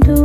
do